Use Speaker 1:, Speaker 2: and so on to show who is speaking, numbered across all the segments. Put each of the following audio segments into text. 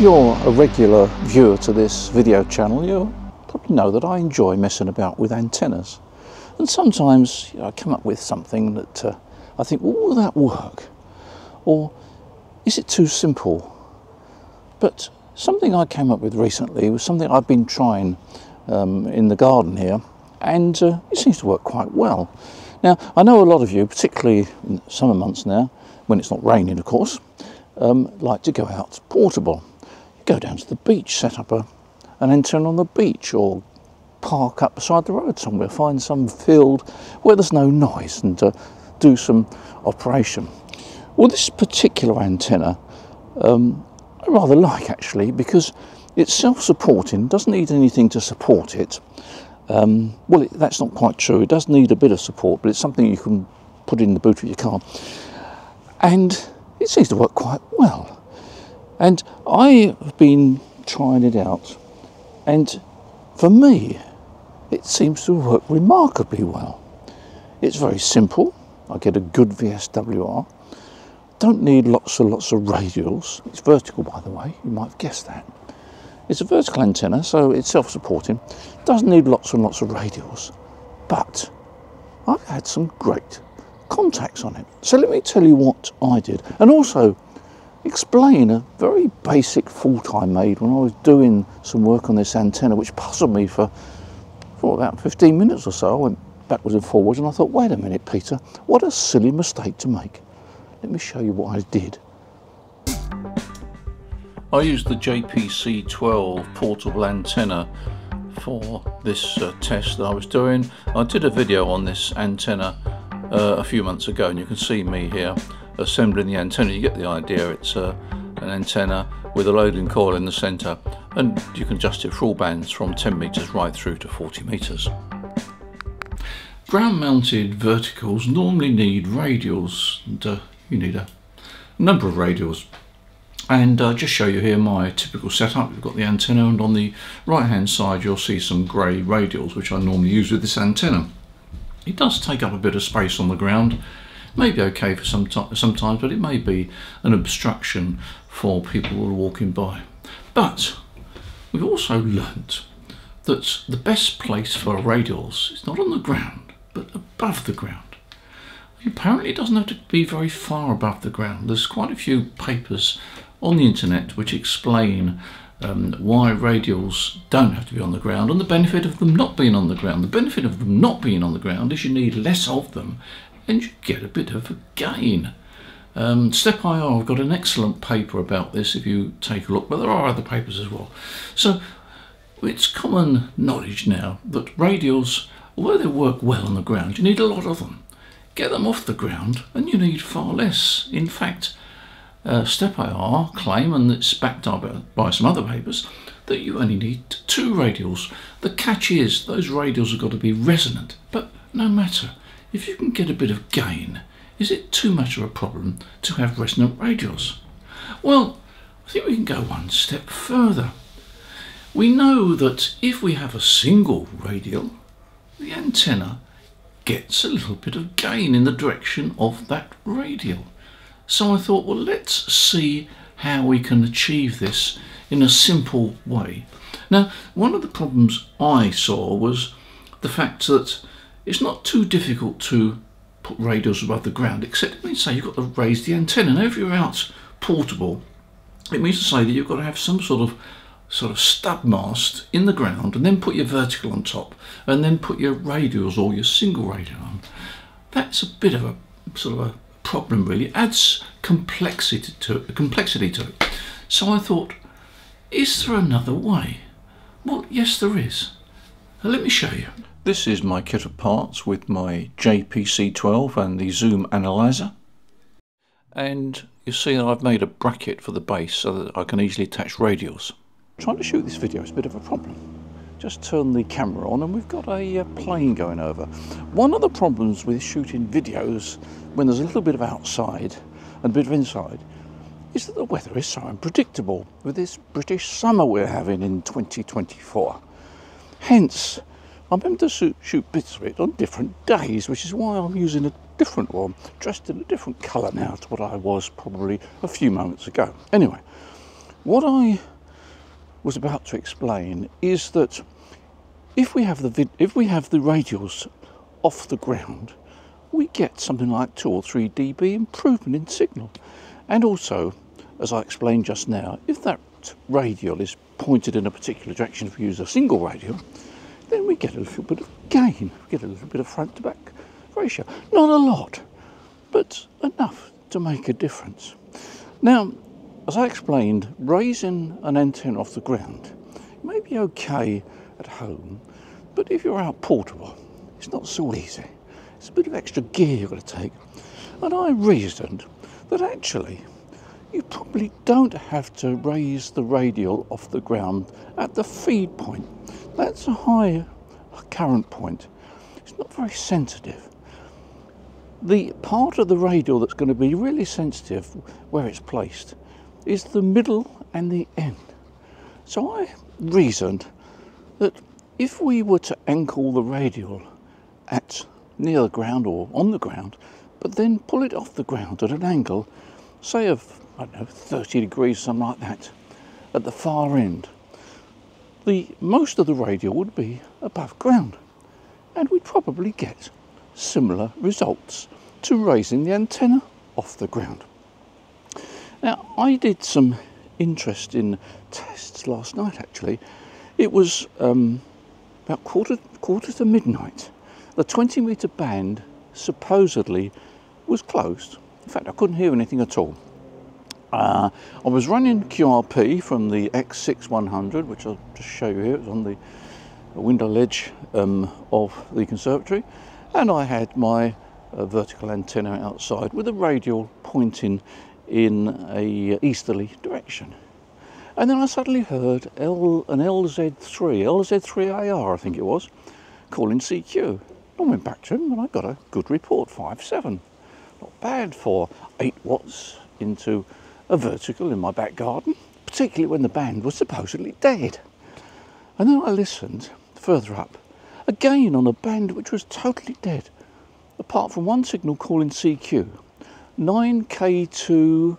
Speaker 1: If you're a regular viewer to this video channel, you'll probably know that I enjoy messing about with antennas. And sometimes you know, I come up with something that uh, I think, well, will that work? Or is it too simple? But something I came up with recently was something I've been trying um, in the garden here, and uh, it seems to work quite well. Now, I know a lot of you, particularly in summer months now, when it's not raining, of course, um, like to go out portable. Go down to the beach, set up a, an antenna on the beach, or park up beside the road somewhere, find some field where there's no noise, and uh, do some operation. Well, this particular antenna um, I rather like actually because it's self-supporting, doesn't need anything to support it. Um, well, it, that's not quite true. It does need a bit of support, but it's something you can put in the boot of your car. And it seems to work quite well. And I have been trying it out, and for me, it seems to work remarkably well. It's very simple. I get a good VSWR. Don't need lots and lots of radials. It's vertical, by the way. You might have guessed that. It's a vertical antenna, so it's self-supporting. Doesn't need lots and lots of radials. But I've had some great contacts on it. So let me tell you what I did. And also explain a very basic fault I made when I was doing some work on this antenna, which puzzled me for, for about 15 minutes or so. I went backwards and forwards and I thought, wait a minute, Peter, what a silly mistake to make. Let me show you what I did. I used the JPC12 portable antenna for this uh, test that I was doing. I did a video on this antenna uh, a few months ago and you can see me here assembling the antenna. You get the idea, it's uh, an antenna with a loading coil in the centre and you can adjust it for all bands from 10 metres right through to 40 metres. Ground mounted verticals normally need radials and uh, you need a number of radials and uh, just show you here my typical setup we've got the antenna and on the right hand side you'll see some grey radials which I normally use with this antenna it does take up a bit of space on the ground may be okay for some time sometimes but it may be an obstruction for people walking by but we've also learnt that the best place for radials is not on the ground but above the ground Apparently it doesn't have to be very far above the ground. There's quite a few papers on the internet which explain um, why radials don't have to be on the ground and the benefit of them not being on the ground. The benefit of them not being on the ground is you need less of them and you get a bit of a gain. Um, SteppIR have got an excellent paper about this if you take a look, but there are other papers as well. So it's common knowledge now that radials, although they work well on the ground, you need a lot of them get them off the ground and you need far less. In fact, uh, SteppIR claim, and it's backed up by some other papers, that you only need two radials. The catch is those radials have got to be resonant, but no matter. If you can get a bit of gain, is it too much of a problem to have resonant radials? Well, I think we can go one step further. We know that if we have a single radial, the antenna gets a little bit of gain in the direction of that radial. So I thought, well, let's see how we can achieve this in a simple way. Now, one of the problems I saw was the fact that it's not too difficult to put radials above the ground, except it means say you've got to raise the antenna. Now, if you're out portable, it means to say that you've got to have some sort of sort of stub mast in the ground and then put your vertical on top and then put your radials or your single radial on. That's a bit of a sort of a problem really. It adds complexity to it, complexity to it. So I thought, is there another way? Well, yes there is. Now, let me show you. This is my kit of parts with my JPC12 and the zoom analyzer. And you see that I've made a bracket for the base so that I can easily attach radials. Trying to shoot this video is a bit of a problem. Just turn the camera on and we've got a uh, plane going over. One of the problems with shooting videos when there's a little bit of outside and a bit of inside is that the weather is so unpredictable with this British summer we're having in 2024. Hence, I'm able to shoot bits of it on different days, which is why I'm using a different one, dressed in a different colour now to what I was probably a few moments ago. Anyway, what I was about to explain is that if we have the if we have the radials off the ground, we get something like two or three dB improvement in signal. And also, as I explained just now, if that radial is pointed in a particular direction, if we use a single radial, then we get a little bit of gain, we get a little bit of front to back ratio. Not a lot, but enough to make a difference. Now, as I explained, raising an antenna off the ground may be okay at home, but if you're out portable, it's not so easy. It's a bit of extra gear you've got to take. And I reasoned that actually you probably don't have to raise the radial off the ground at the feed point. That's a high current point. It's not very sensitive. The part of the radial that's going to be really sensitive where it's placed is the middle and the end. So I reasoned that if we were to ankle the radial at near the ground or on the ground, but then pull it off the ground at an angle, say of I don't know 30 degrees, something like that, at the far end, the most of the radial would be above ground, and we'd probably get similar results to raising the antenna off the ground. Now, I did some interesting tests last night. Actually, it was um, about quarter quarter to midnight. The 20 metre band supposedly was closed. In fact, I couldn't hear anything at all. Uh, I was running QRP from the X6100, which I'll just show you here. It's on the window ledge um, of the conservatory, and I had my uh, vertical antenna outside with a radial pointing in a easterly direction. And then I suddenly heard L, an LZ3, LZ3AR I think it was, calling CQ. I went back to him and I got a good report, 5.7. Not bad for 8 watts into a vertical in my back garden, particularly when the band was supposedly dead. And then I listened further up, again on a band which was totally dead, apart from one signal calling CQ. 9K2,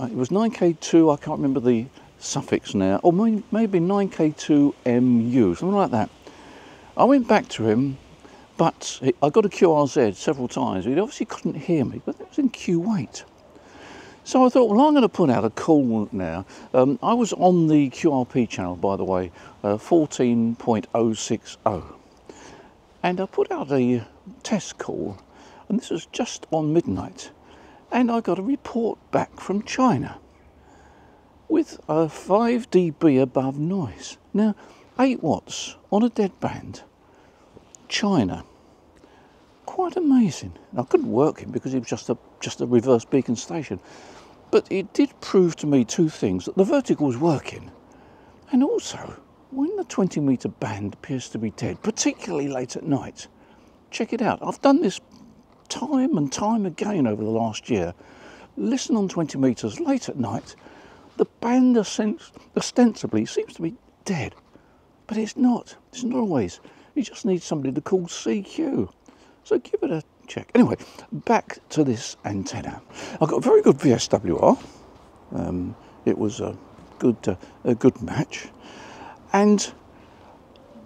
Speaker 1: it was 9K2, I can't remember the suffix now, or maybe 9K2MU, something like that. I went back to him, but I got a QRZ several times. He obviously couldn't hear me, but it was in Kuwait. So I thought, well, I'm going to put out a call now. Um, I was on the QRP channel, by the way, uh, 14.060. And I put out a test call, and this was just on midnight. And I got a report back from China with a 5 dB above noise. Now, 8 watts on a dead band, China. Quite amazing. I couldn't work him because he was just a just a reverse beacon station. But it did prove to me two things that the vertical was working, and also when the 20 metre band appears to be dead, particularly late at night, check it out. I've done this time and time again over the last year. Listen on 20 metres late at night, the band ostensibly seems to be dead. But it's not. It's not always. You just need somebody to call CQ. So give it a check. Anyway, back to this antenna. I got a very good VSWR. Um, it was a good, uh, a good match. And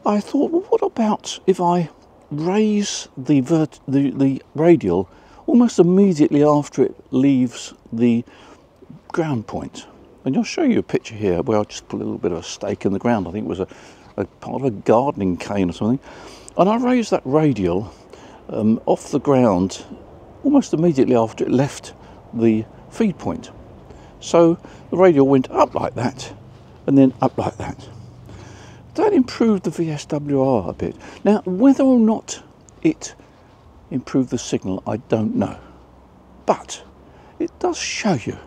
Speaker 1: I thought, well, what about if I raise the, the, the radial almost immediately after it leaves the ground point? And I'll show you a picture here where I just put a little bit of a stake in the ground. I think it was a a part of a gardening cane or something. And I raised that radial um, off the ground almost immediately after it left the feed point. So the radial went up like that and then up like that. That improved the VSWR a bit. Now, whether or not it improved the signal, I don't know. But it does show you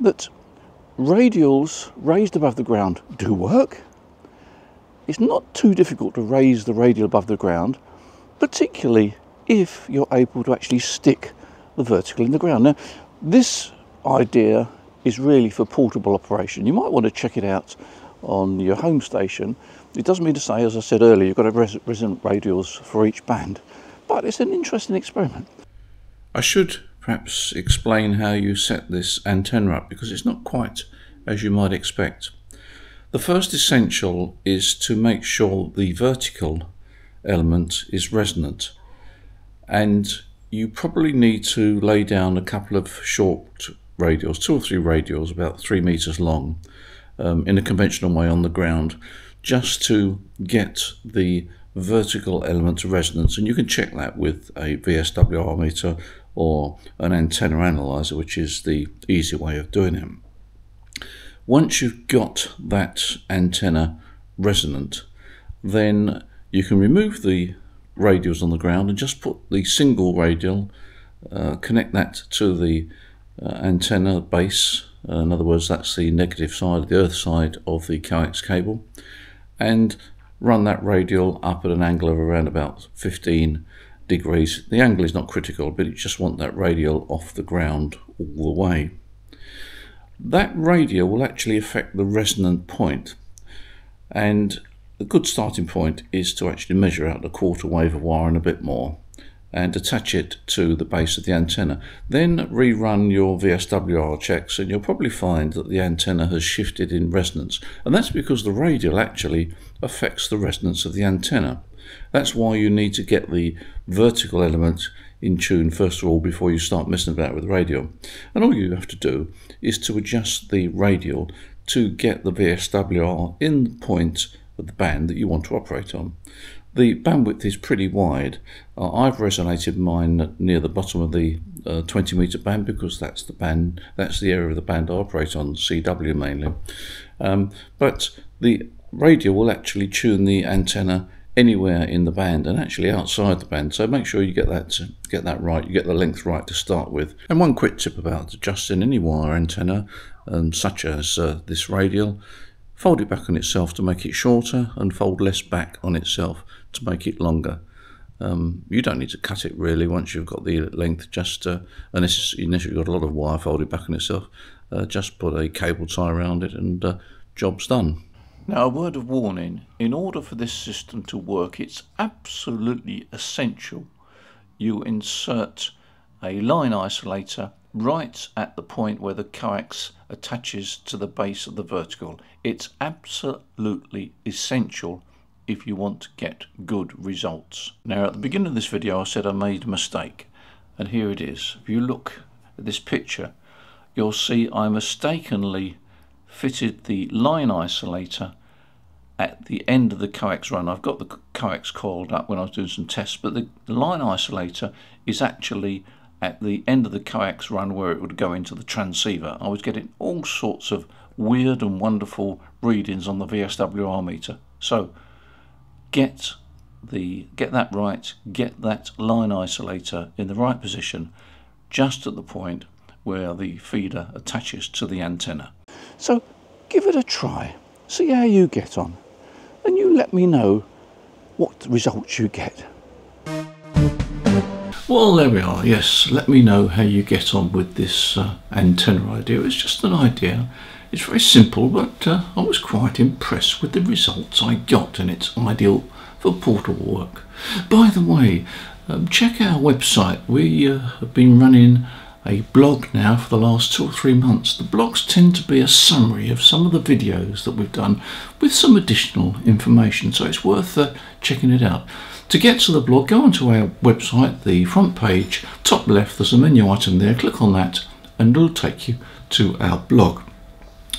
Speaker 1: that radials raised above the ground do work it's not too difficult to raise the radial above the ground, particularly if you're able to actually stick the vertical in the ground. Now, this idea is really for portable operation. You might want to check it out on your home station. It doesn't mean to say, as I said earlier, you've got to have resonant radials for each band, but it's an interesting experiment.
Speaker 2: I should
Speaker 1: perhaps explain how you set this antenna up because it's not quite as you might expect. The first essential is to make sure the vertical element is resonant and you probably need to lay down a couple of short radials, two or three radials about three meters long um, in a conventional way on the ground just to get the vertical element of resonance and you can check that with a VSWR meter or an antenna analyzer which is the easy way of doing it. Once you've got that antenna resonant then you can remove the radials on the ground and just put the single radial uh, connect that to the uh, antenna base uh, in other words that's the negative side the earth side of the coax cable and run that radial up at an angle of around about 15 degrees. The angle is not critical, but you just want that radial off the ground all the way. That radial will actually affect the resonant point, and a good starting point is to actually measure out the quarter wave of wire and a bit more and attach it to the base of the antenna. Then rerun your VSWR checks and you'll probably find that the antenna has shifted in resonance and that's because the radial actually affects the resonance of the antenna. That's why you need to get the vertical element in tune first of all before you start messing about with the radial. And all you have to do is to adjust the radial to get the VSWR in point the band that you want to operate on. The bandwidth is pretty wide. Uh, I've resonated mine near the bottom of the uh, 20 meter band because that's the band, that's the area of the band I operate on, CW mainly. Um, but the radio will actually tune the antenna anywhere in the band and actually outside the band. So make sure you get that get that right. You get the length right to start with. And one quick tip about adjusting any wire antenna, um, such as uh, this radial, fold it back on itself to make it shorter and fold less back on itself to make it longer. Um, you don't need to cut it really once you've got the length just uh, unless, unless you've got a lot of wire folded back on itself uh, just put a cable tie around it and uh, job's done. Now a word of warning, in order for this system to work it's absolutely essential you insert a line isolator right at the point where the coax attaches to the base of the vertical. It's absolutely essential if you want to get good results. Now at the beginning of this video I said I made a mistake and here it is. If you look at this picture you'll see I mistakenly fitted the line isolator at the end of the coax run. I've got the coax coiled up when I was doing some tests but the, the line isolator is actually at the end of the coax run where it would go into the transceiver. I was getting all sorts of weird and wonderful readings on the VSWR meter. So get the get that right, get that line isolator in the right position, just at the point where the feeder attaches to the antenna. So give it a try, see how you get on, and you let me know what results you get. Well, there we are. Yes, let me know how you get on with this uh, antenna idea. It's just an idea. It's very simple, but uh, I was quite impressed with the results I got, and it's ideal for portable work. By the way, um, check our website. We uh, have been running a blog now for the last two or three months. The blogs tend to be a summary of some of the videos that we've done with some additional information, so it's worth uh, checking it out. To get to the blog, go onto our website, the front page, top left, there's a menu item there, click on that, and it'll take you to our blog.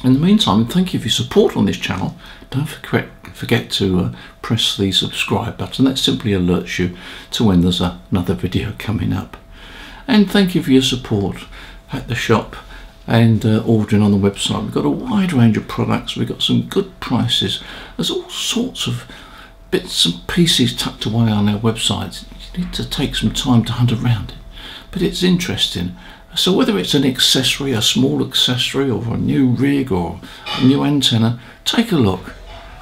Speaker 1: In the meantime, thank you for your support on this channel. Don't forget, forget to uh, press the subscribe button. That simply alerts you to when there's a, another video coming up. And thank you for your support at the shop and uh, ordering on the website. We've got a wide range of products. We've got some good prices. There's all sorts of bits and pieces tucked away on our website. You need to take some time to hunt around it. But it's interesting. So whether it's an accessory, a small accessory, or a new rig, or a new antenna, take a look,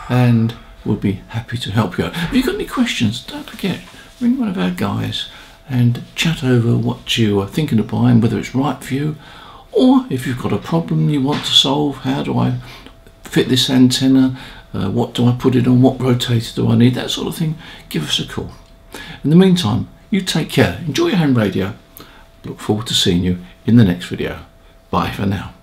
Speaker 1: and we'll be happy to help you out. If you've got any questions, don't forget, ring one of our guys and chat over what you are thinking of buying, whether it's right for you, or if you've got a problem you want to solve, how do I fit this antenna, uh, what do I put it on, what rotator do I need, that sort of thing, give us a call. In the meantime, you take care, enjoy your ham radio, Look forward to seeing you in the next video. Bye for now.